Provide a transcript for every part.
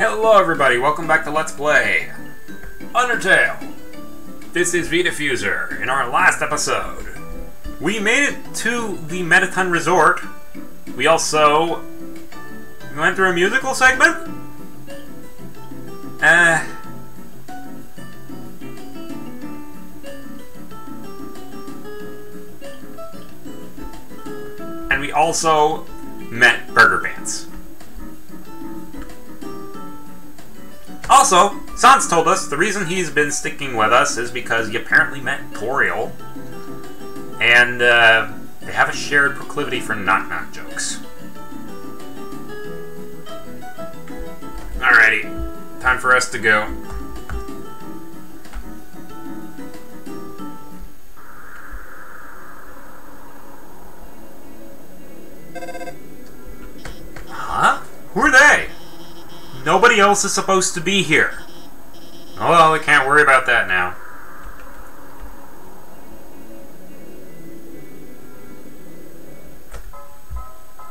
Hello everybody, welcome back to Let's Play Undertale. This is V-Diffuser. In our last episode, we made it to the Mettaton Resort. We also went through a musical segment. Uh... And we also met Burgerpants. Also, Sans told us the reason he's been sticking with us is because he apparently met Toriel, and uh, they have a shared proclivity for knock-knock jokes. Alrighty, time for us to go. Huh? Who are they? Nobody else is supposed to be here. Oh well, we can't worry about that now.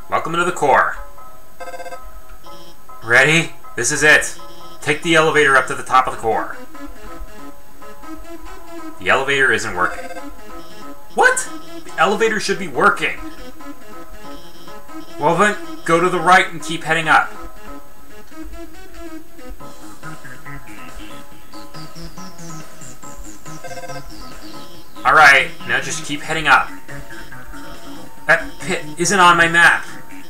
Welcome to the core. Ready? This is it. Take the elevator up to the top of the core. The elevator isn't working. What? The elevator should be working. Well then, go to the right and keep heading up. Alright, now just keep heading up. That pit isn't on my map.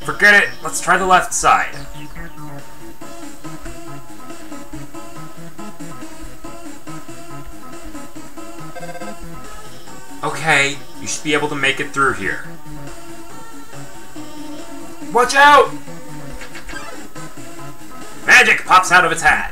Forget it, let's try the left side. Okay, you should be able to make it through here. Watch out! Magic pops out of its hat.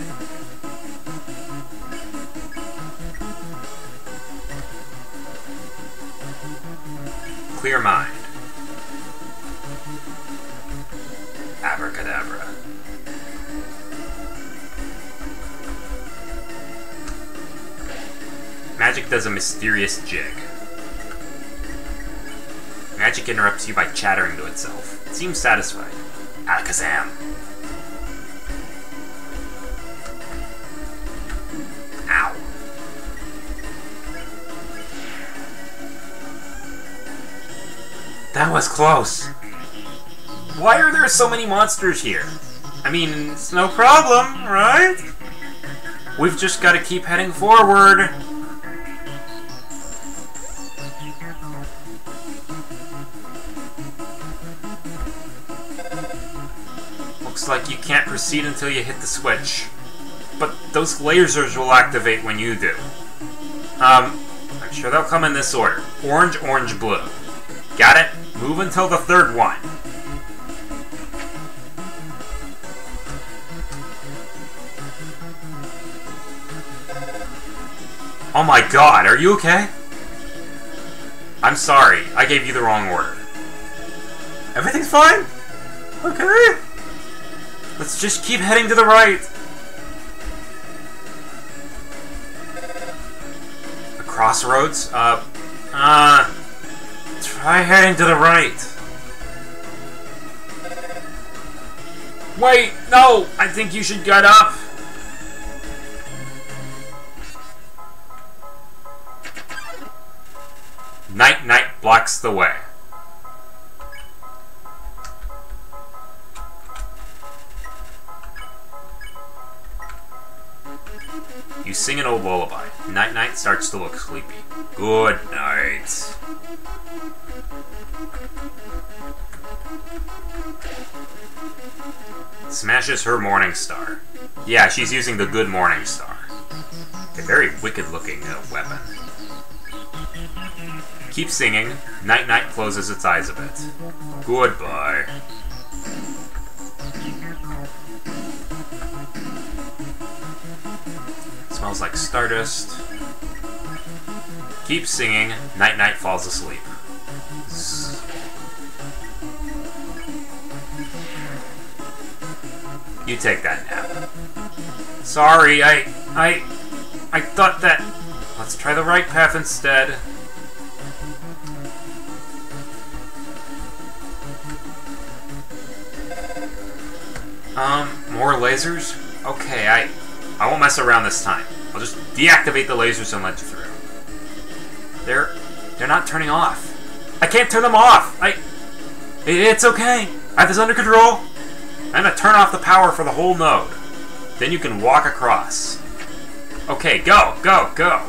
Does a mysterious jig. Magic interrupts you by chattering to itself. It seems satisfied. Alakazam. Ow. That was close. Why are there so many monsters here? I mean, it's no problem, right? We've just got to keep heading forward. Proceed until you hit the switch. But those lasers will activate when you do. Um, I'm sure they'll come in this order. Orange, orange, blue. Got it? Move until the third one. Oh my god, are you okay? I'm sorry, I gave you the wrong order. Everything's fine? Okay. Let's just keep heading to the right. The crossroads? Uh, uh, try heading to the right. Wait, no, I think you should get up. Knight Knight blocks the way. You sing an old lullaby. Knight Knight starts to look sleepy. Good night. Smashes her Morning Star. Yeah, she's using the good Morning Star. A very wicked looking uh, weapon. Keep singing. Knight Knight closes its eyes a bit. Goodbye. Smells like stardust. Keep singing. Knight Knight falls asleep. You take that nap. Sorry, I... I... I thought that... Let's try the right path instead. Um, more lasers? Okay, I I won't mess around this time. I'll just deactivate the lasers and let you through. They're they're not turning off. I can't turn them off. I it's okay. I have this under control. I'm gonna turn off the power for the whole node. Then you can walk across. Okay, go, go, go.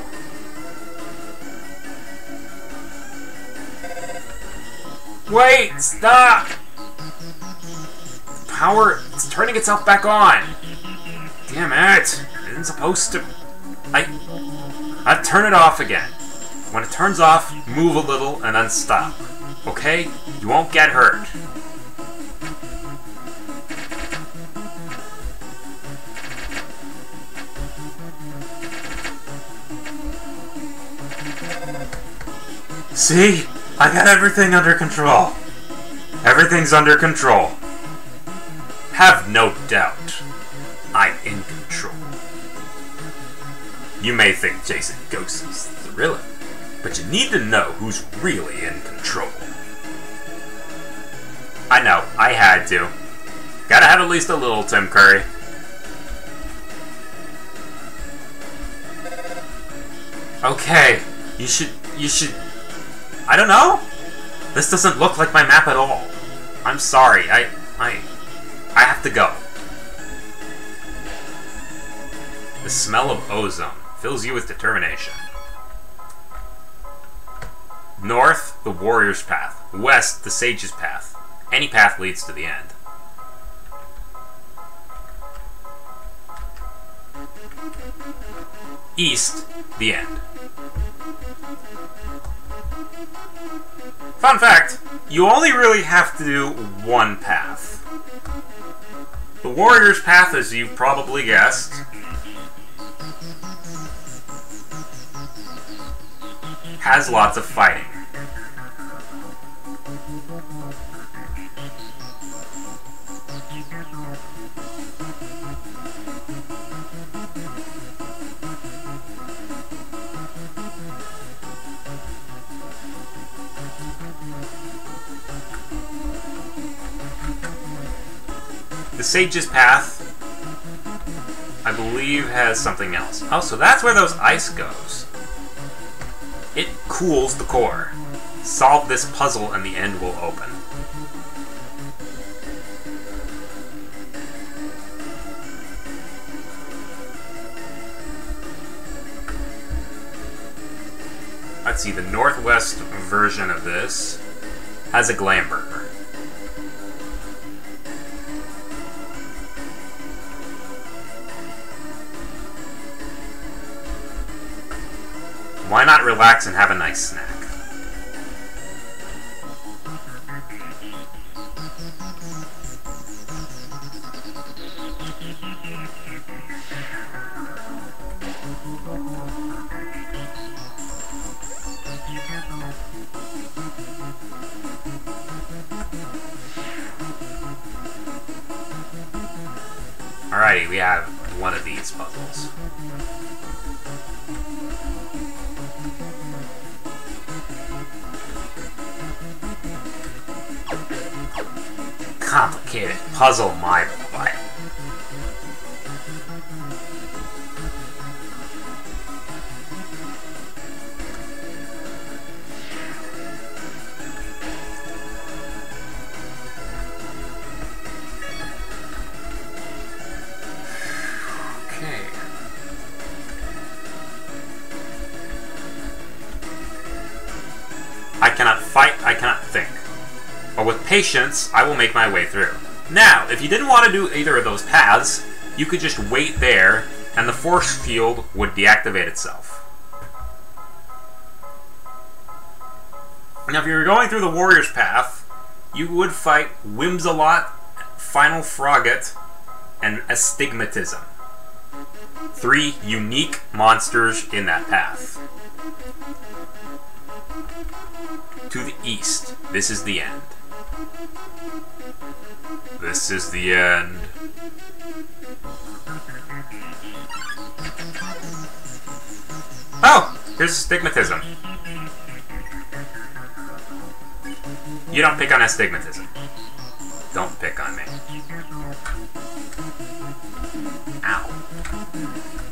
Wait, stop! Power, it's turning itself back on. Damn it! I isn't supposed to... I... I turn it off again. When it turns off, move a little and then stop. Okay? You won't get hurt. See? I got everything under control. Everything's under control. Have no doubt. I'm in control. You may think Jason Ghost is thrilling, but you need to know who's really in control. I know, I had to. Gotta have at least a little Tim Curry. Okay, you should, you should, I don't know? This doesn't look like my map at all. I'm sorry, I, I, I have to go. The smell of ozone fills you with determination. North, the warrior's path. West, the sage's path. Any path leads to the end. East, the end. Fun fact, you only really have to do one path. The warrior's path, as you've probably guessed, has lots of fighting. The Sage's Path, I believe, has something else. Oh, so that's where those ice goes. It cools the core. Solve this puzzle and the end will open. Let's see, the northwest version of this has a Glamburger. Why not relax and have a nice snack? Complicated puzzle, my butt. I cannot fight, I cannot think. But with patience, I will make my way through. Now, if you didn't want to do either of those paths, you could just wait there, and the force field would deactivate itself. Now, if you were going through the warrior's path, you would fight Whimsalot, Final Froggit, and Astigmatism. Three unique monsters in that path. To the east, this is the end. This is the end. Oh! Here's astigmatism. You don't pick on astigmatism. Don't pick on me. Ow.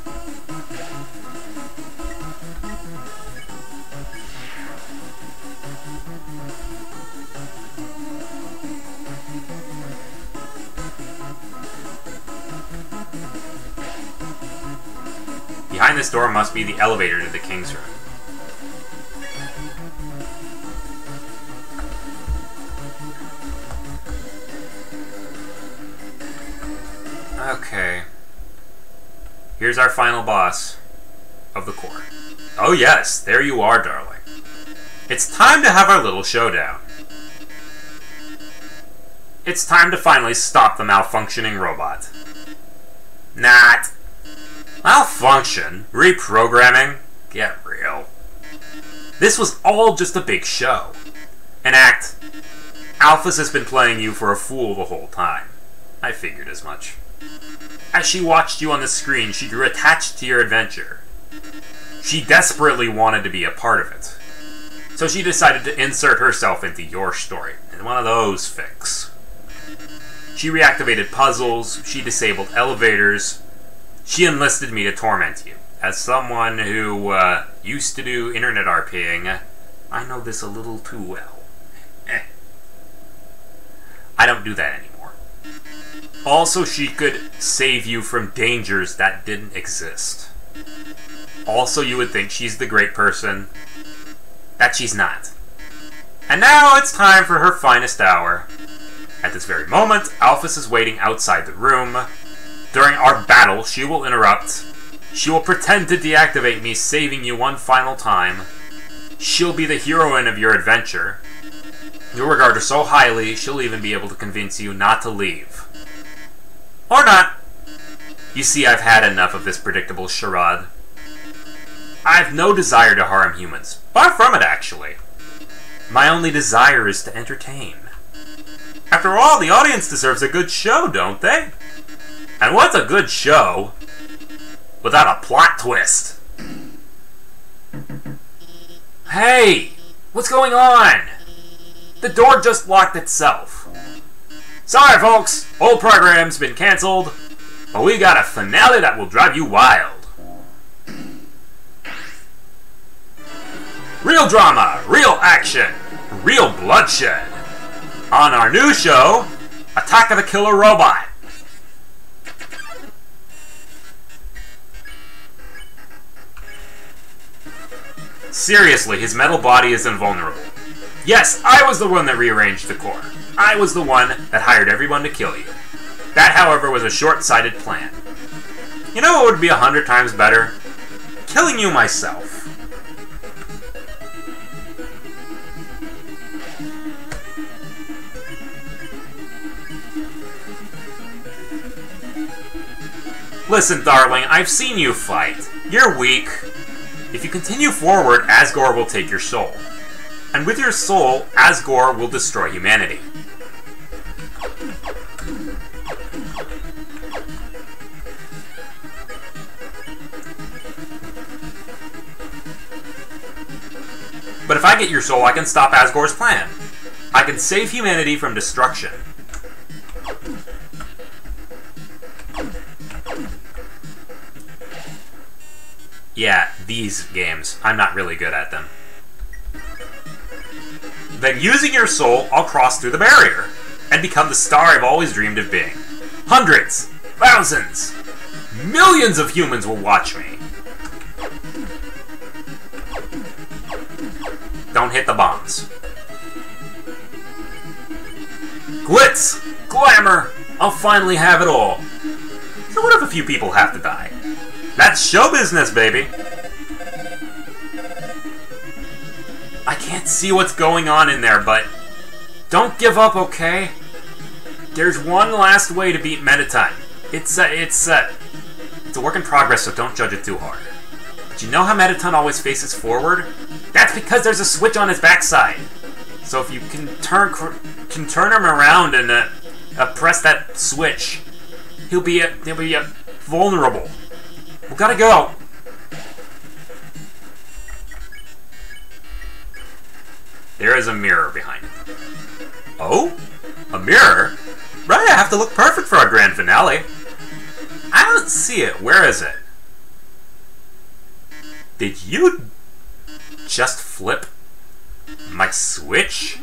Behind this door must be the elevator to the king's room. Okay. Here's our final boss of the core. Oh yes, there you are, darling. It's time to have our little showdown. It's time to finally stop the malfunctioning robot. Not. Malfunction? Reprogramming? Get real. This was all just a big show. An act. Alphys has been playing you for a fool the whole time. I figured as much. As she watched you on the screen, she grew attached to your adventure. She desperately wanted to be a part of it. So she decided to insert herself into your story, in one of those fix. She reactivated puzzles, she disabled elevators, she enlisted me to torment you. As someone who uh, used to do internet RPing, I know this a little too well. Eh. I don't do that anymore. Also, she could save you from dangers that didn't exist. Also, you would think she's the great person that she's not. And now it's time for her finest hour. At this very moment, Alphys is waiting outside the room. During our battle, she will interrupt. She will pretend to deactivate me, saving you one final time. She'll be the heroine of your adventure. You'll regard her so highly, she'll even be able to convince you not to leave. Or not. You see, I've had enough of this predictable charade. I've no desire to harm humans. Far from it, actually. My only desire is to entertain. After all, the audience deserves a good show, don't they? And what's a good show without a plot twist? Hey! What's going on? The door just locked itself. Sorry, folks. Old program's been cancelled, but we got a finale that will drive you wild. Real drama, real action, real bloodshed. On our new show, Attack of the Killer Robot. Seriously, his metal body is invulnerable. Yes, I was the one that rearranged the core. I was the one that hired everyone to kill you. That, however, was a short-sighted plan. You know what would be a hundred times better? Killing you myself. Listen, darling, I've seen you fight. You're weak. If you continue forward, Asgore will take your soul. And with your soul, Asgore will destroy humanity. But if I get your soul, I can stop Asgore's plan. I can save humanity from destruction. Yeah, these games. I'm not really good at them. Then using your soul, I'll cross through the barrier and become the star I've always dreamed of being. Hundreds, thousands, millions of humans will watch me. Don't hit the bombs. Glitz! Glamour! I'll finally have it all. So what if a few people have to die? That's show business, baby! I can't see what's going on in there, but don't give up, okay? There's one last way to beat Mettaton. It's a, it's a, it's a work in progress, so don't judge it too hard. But you know how Mettaton always faces forward? That's because there's a switch on his backside. So if you can turn can turn him around and uh, uh, press that switch, he'll be he'll be uh, vulnerable. We gotta go. There is a mirror behind it. Oh? A mirror? Right, I have to look perfect for our grand finale. I don't see it. Where is it? Did you just flip my switch?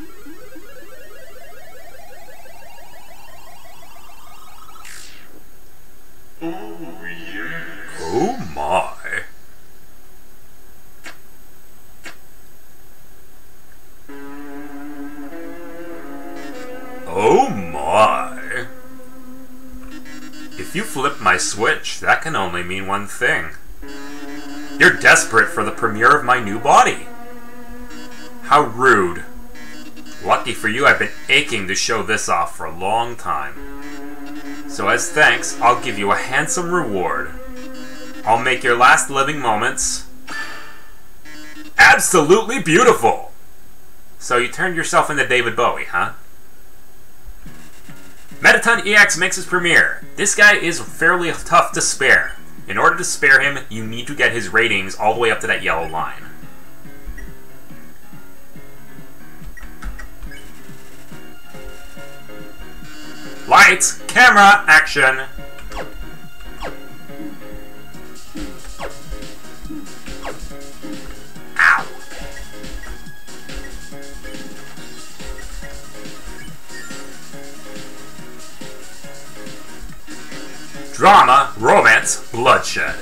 Oh, yes. Oh my. Oh my. If you flip my switch, that can only mean one thing. You're desperate for the premiere of my new body. How rude. Lucky for you, I've been aching to show this off for a long time. So as thanks, I'll give you a handsome reward. I'll make your last living moments absolutely beautiful. So you turned yourself into David Bowie, huh? Mettaton EX makes his premiere. This guy is fairly tough to spare. In order to spare him, you need to get his ratings all the way up to that yellow line. Lights, camera, action! Drama, romance, bloodshed.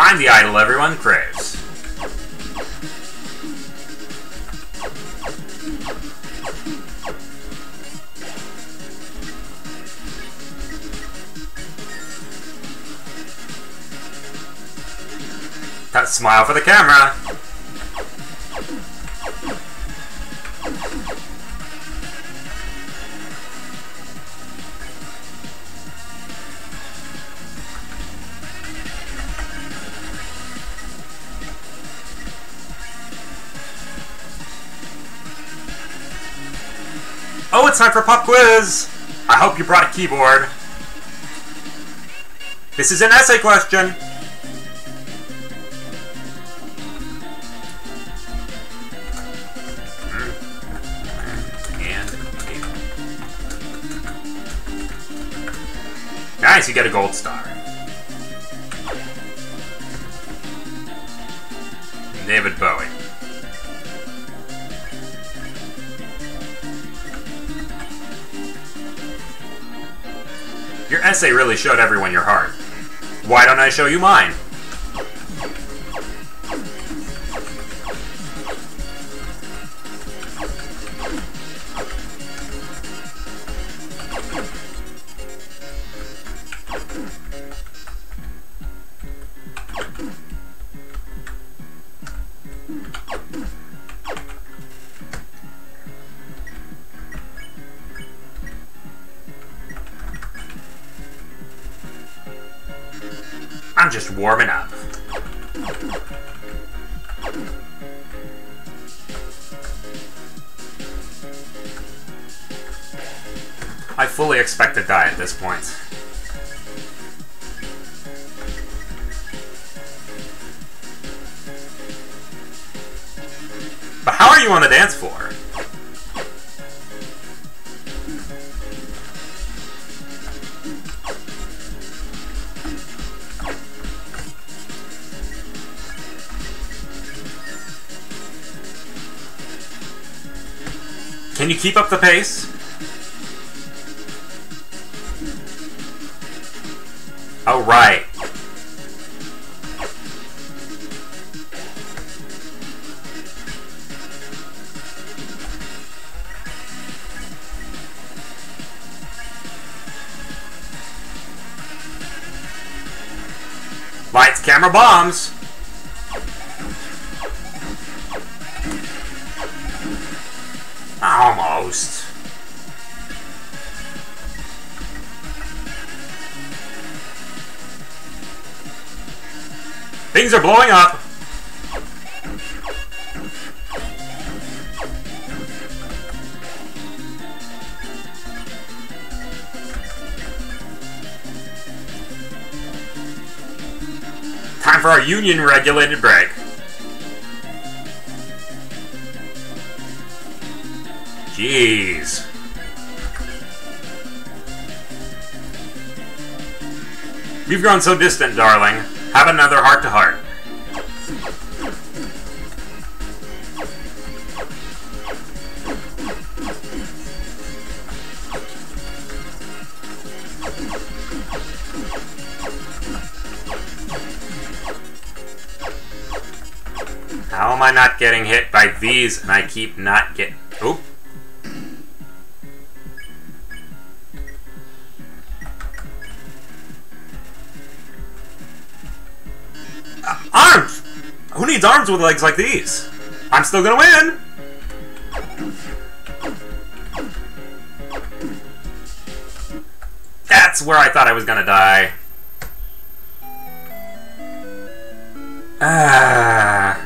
I'm the idol everyone craves. Smile for the camera. Oh, it's time for pop quiz! I hope you brought a keyboard. This is an essay question. You get a gold star. David Bowie. Your essay really showed everyone your heart. Why don't I show you mine? I'm just warming up. I fully expect to die at this point. But how are you on the dance floor? Keep up the pace? All right. Lights, camera, bombs. Things are blowing up. Time for our union regulated break. Jeez. We've grown so distant, darling. Have another heart to heart. How am I not getting hit by these and I keep not get... needs arms with legs like these? I'm still gonna win! That's where I thought I was gonna die. Ah.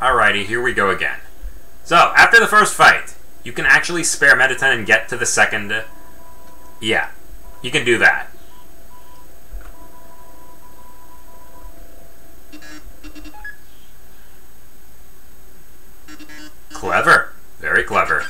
Alrighty, here we go again. So, after the first fight, you can actually spare Mettaton and get to the second... Yeah, you can do that. Clever. Very clever.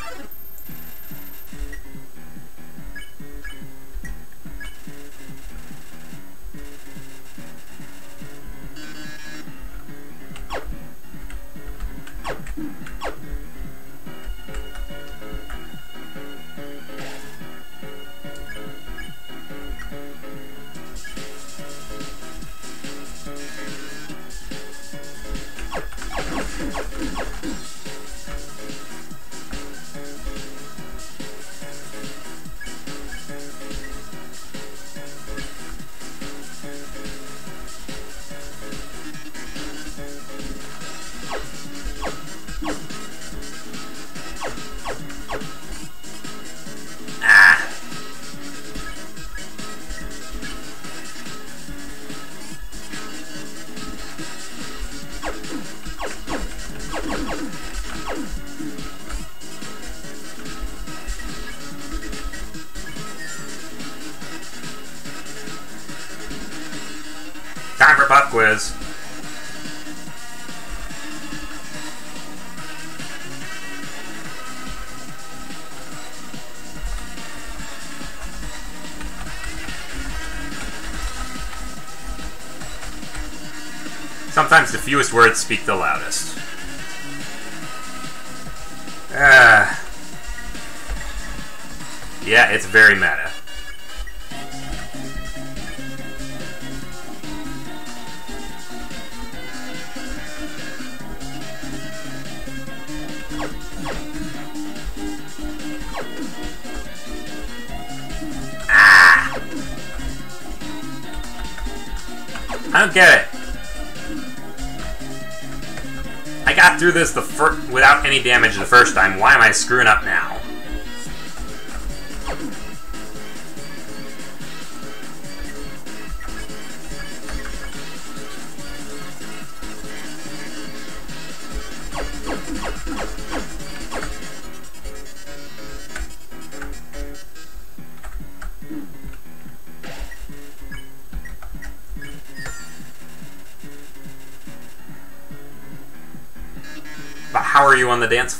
Sometimes the fewest words speak the loudest. Ah. Yeah, it's very meta. Through this the without any damage the first time. Why am I screwing up now? The dance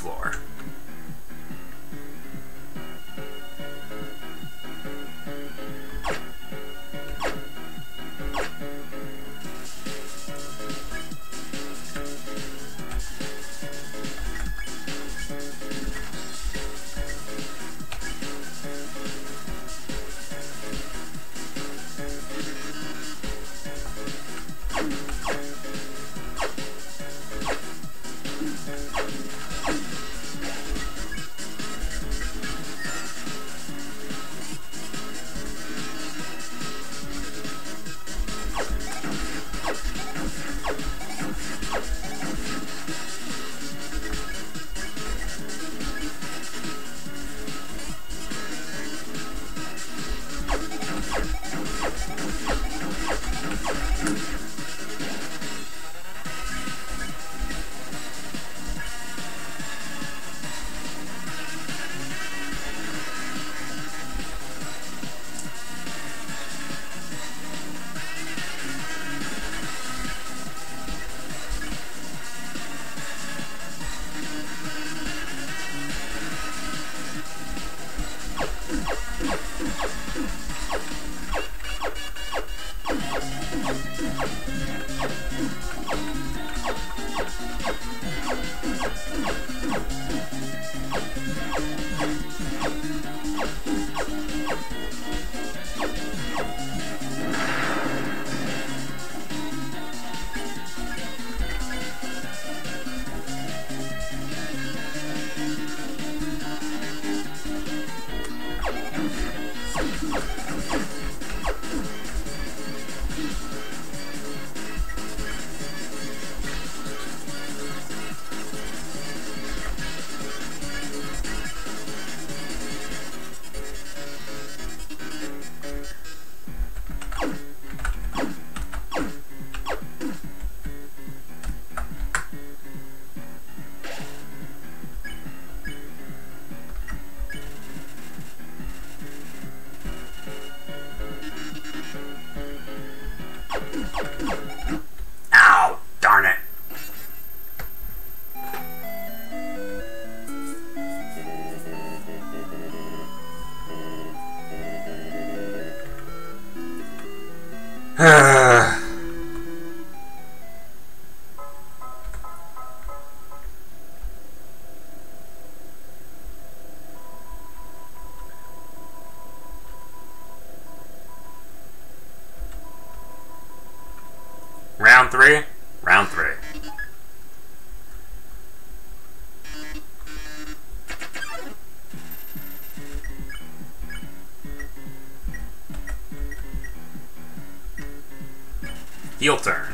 Heel turn.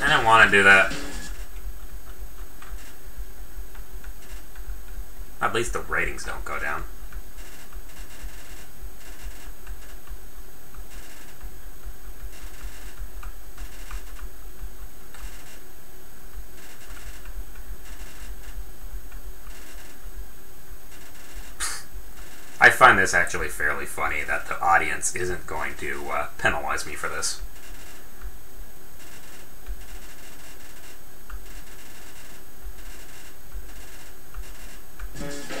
I didn't want to do that. At least the ratings don't go down. Find this actually fairly funny that the audience isn't going to uh, penalize me for this. Alright,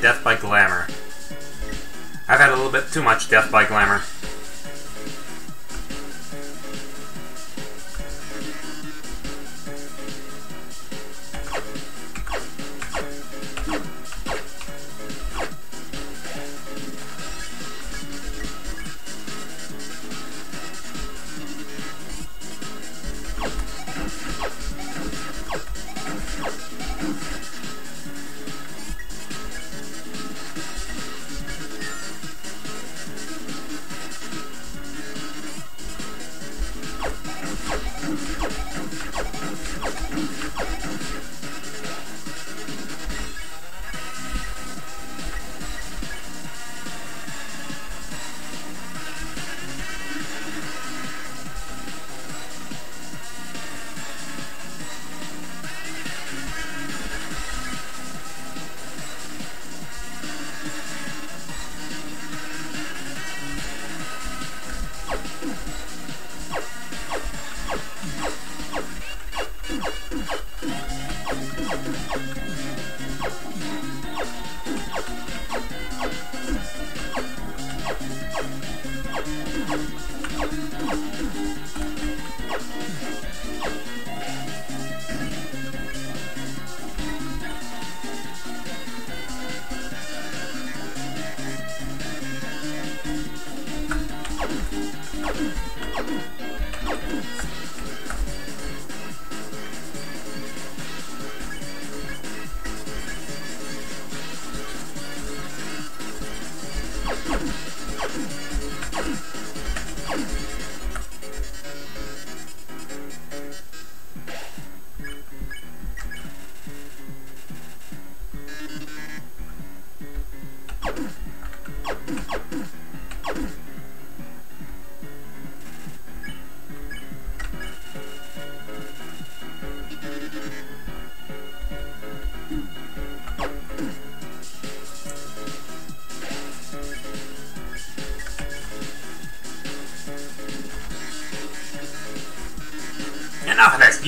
Death by Glamour. I've had a little bit too much Death by Glamour.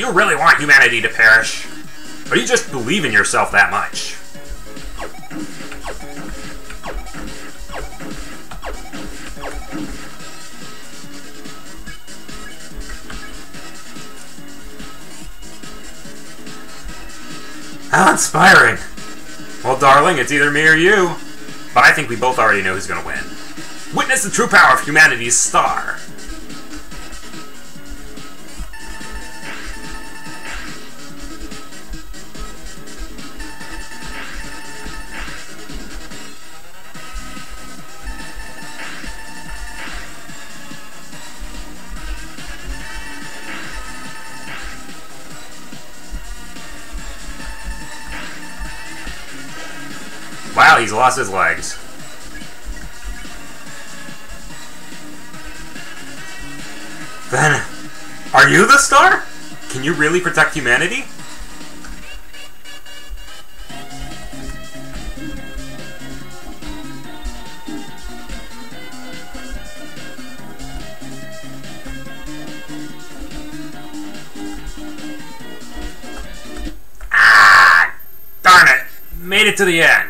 Do you really want humanity to perish? Or do you just believe in yourself that much? How inspiring! Well, darling, it's either me or you. But I think we both already know who's gonna win. Witness the true power of humanity's star. Lost his legs. Then, are you the star? Can you really protect humanity? Ah! Darn it! Made it to the end.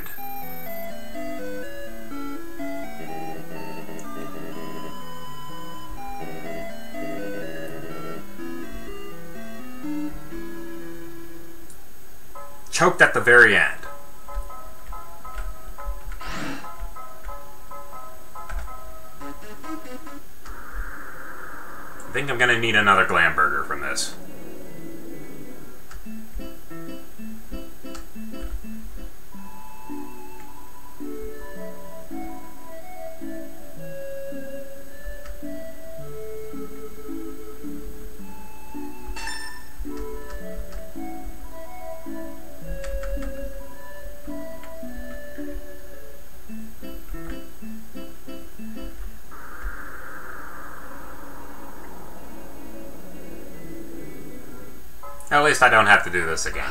The very end. I think I'm gonna need another glam least I don't have to do this again.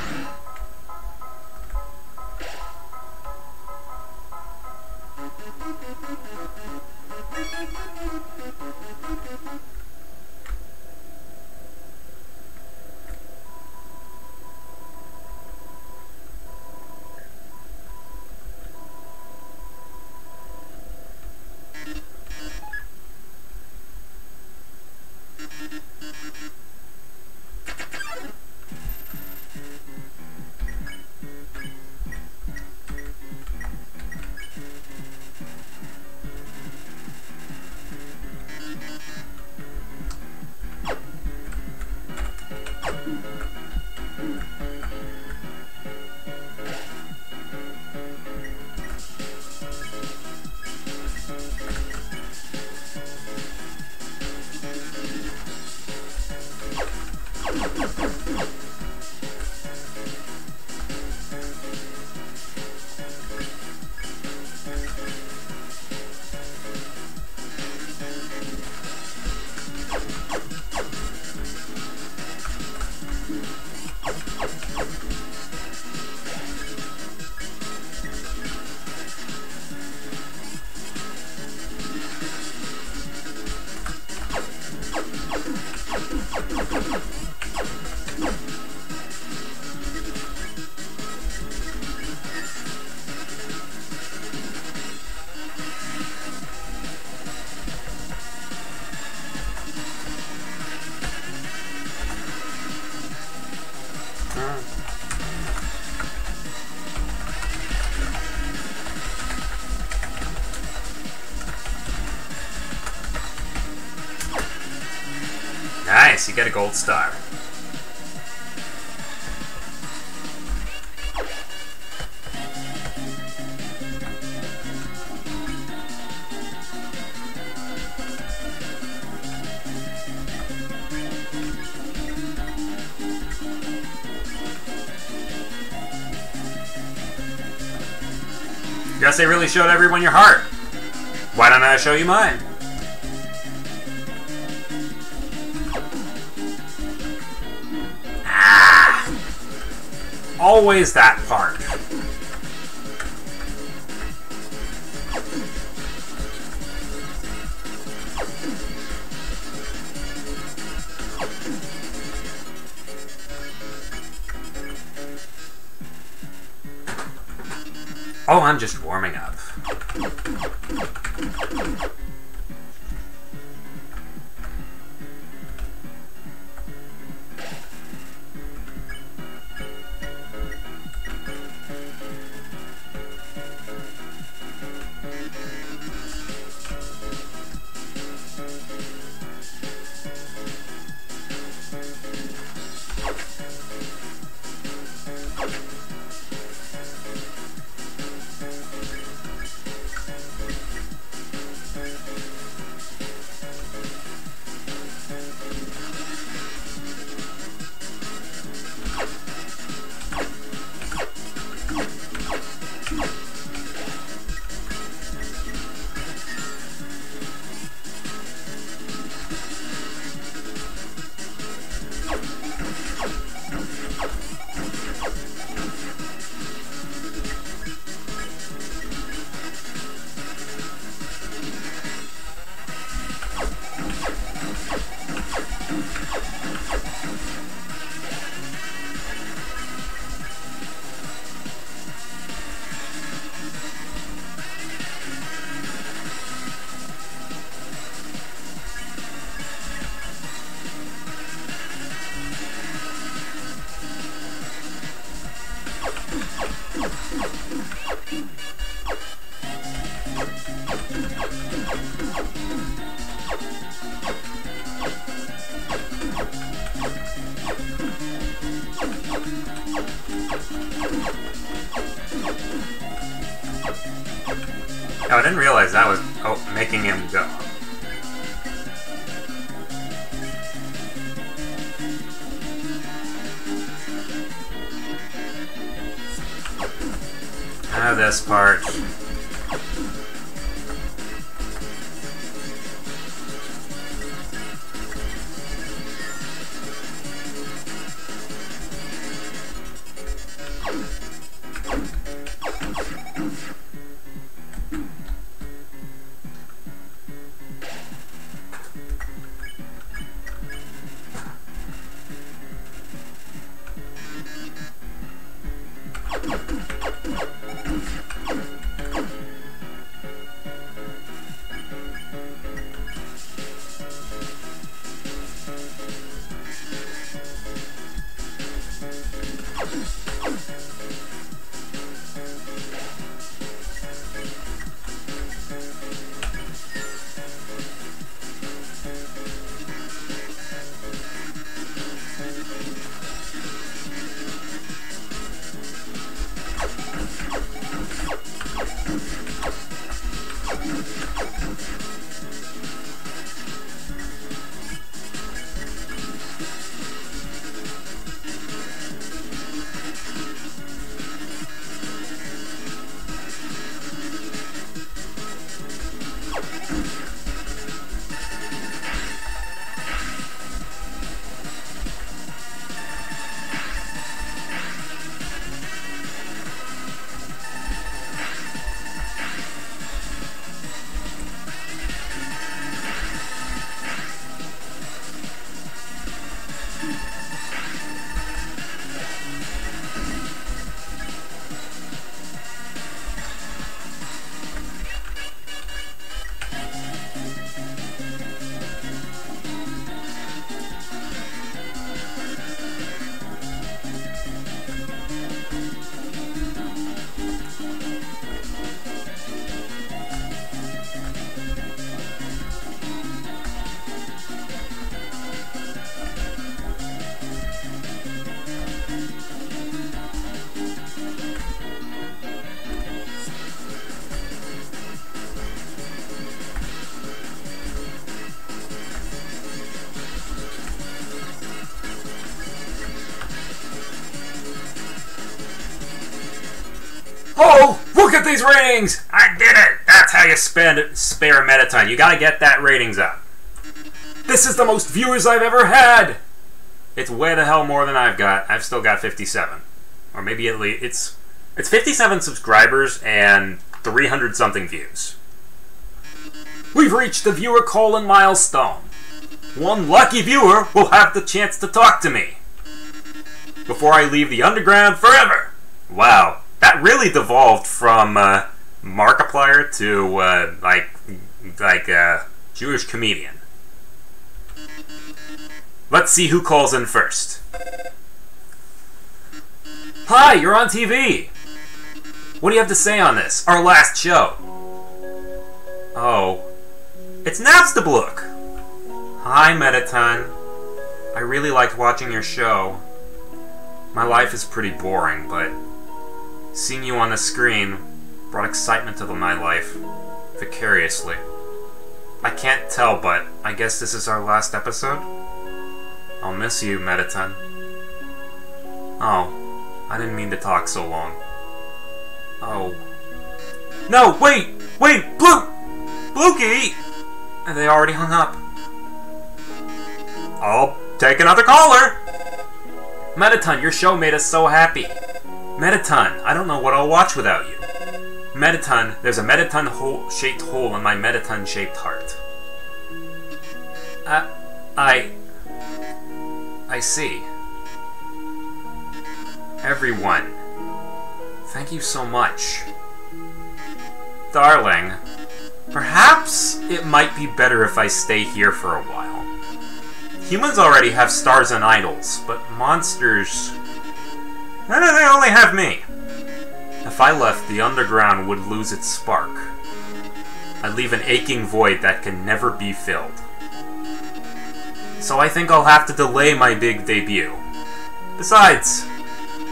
You get a gold star. Guess they really showed everyone your heart. Why don't I show you mine? Always that part. Oh, I'm just warming up. Realize that was oh making him go. Ah, this part. Oh, look at these ratings! I did it! That's how you spend spare Mettaton. You gotta get that ratings up. This is the most viewers I've ever had! It's way the hell more than I've got. I've still got 57. Or maybe at least it's it's 57 subscribers and 300 something views. We've reached the viewer colon milestone. One lucky viewer will have the chance to talk to me before I leave the underground forever. Wow, really devolved from uh, Markiplier to uh, like like a uh, Jewish comedian. Let's see who calls in first. Hi, you're on TV. What do you have to say on this? Our last show. Oh. It's Napstablook! Hi, Mettaton. I really liked watching your show. My life is pretty boring, but seeing you on the screen brought excitement to my life, vicariously. I can't tell, but I guess this is our last episode? I'll miss you, Mettaton. Oh, I didn't mean to talk so long. Oh. No, wait! Wait! Blue! Blooky! They already hung up. I'll take another caller! Mettaton, your show made us so happy. Mettaton, I don't know what I'll watch without you. Mettaton, there's a Mettaton hole shaped hole in my Mettaton shaped heart. I, I. I see. Everyone, thank you so much. Darling, perhaps it might be better if I stay here for a while. Humans already have stars and idols, but monsters... They only have me. If I left, the underground would lose its spark. I'd leave an aching void that can never be filled. So I think I'll have to delay my big debut. Besides,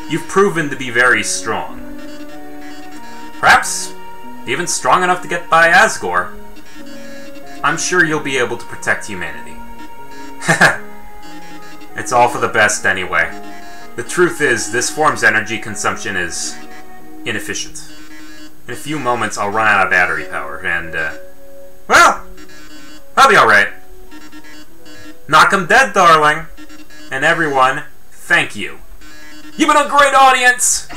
you've proven to be very strong. Perhaps even strong enough to get by Asgore. I'm sure you'll be able to protect humanity. it's all for the best anyway. The truth is, this form's energy consumption is inefficient. In a few moments, I'll run out of battery power, and, uh, well, I'll be alright. Knock 'em dead, darling. And everyone, thank you. You've been a great audience!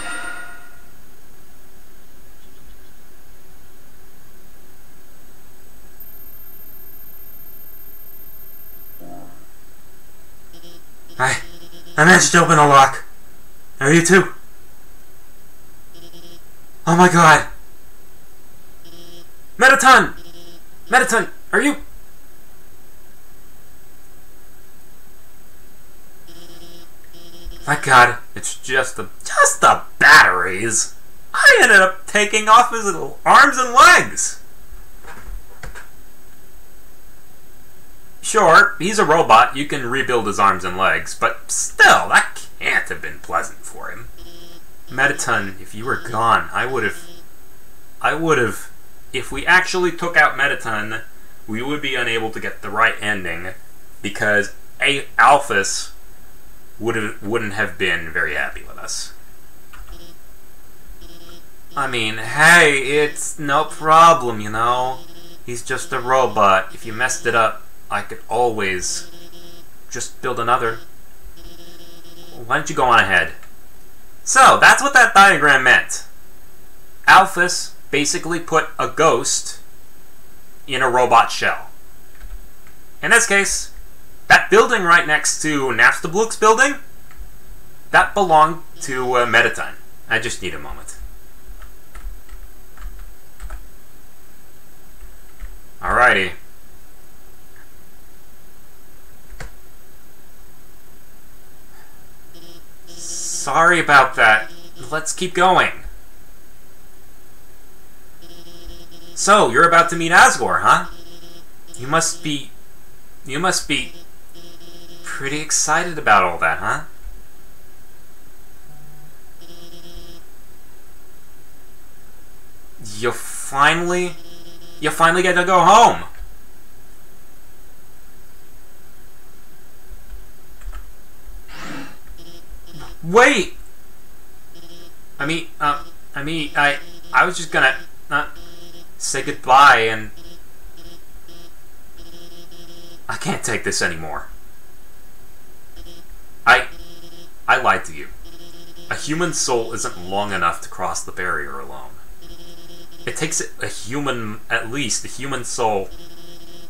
I... I managed to open the lock. Are you too? Oh my god! Mettaton! Mettaton, are you... My god, it's just the... just the batteries! I ended up taking off his little arms and legs! Sure, he's a robot, you can rebuild his arms and legs, but still, that can't have been pleasant for him. Mettaton, if you were gone, I would have... I would have... If we actually took out Mettaton, we would be unable to get the right ending, because a Alphys would have, wouldn't have been very happy with us. I mean, hey, it's no problem, you know? He's just a robot. If you messed it up, I could always just build another. Why don't you go on ahead? So, that's what that diagram meant. Alphys basically put a ghost in a robot shell. In this case, that building right next to Napstablook's building, that belonged to uh. I just need a moment. Alrighty. Sorry about that. Let's keep going. So, you're about to meet Asgore, huh? You must be... You must be... pretty excited about all that, huh? You finally... You finally get to go home! Wait! I mean, uh, I mean, I I was just gonna not say goodbye and I can't take this anymore. I I lied to you. A human soul isn't long enough to cross the barrier alone. It takes a human, at least a human soul,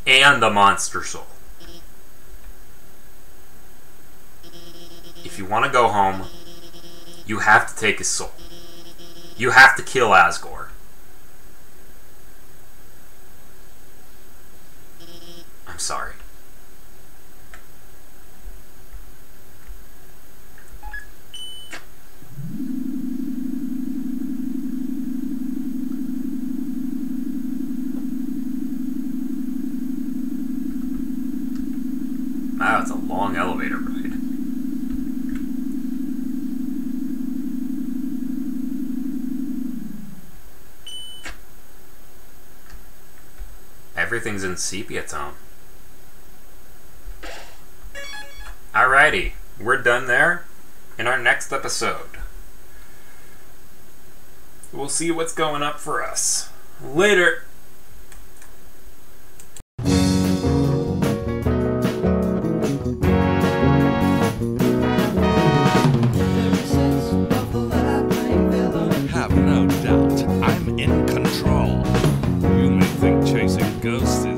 and a monster soul. You want to go home, you have to take his soul. You have to kill Asgore. I'm sorry. Wow, it's a long elevator Everything's in sepia tone. Alrighty, we're done there. In our next episode, we'll see what's going up for us. Later. ghosted.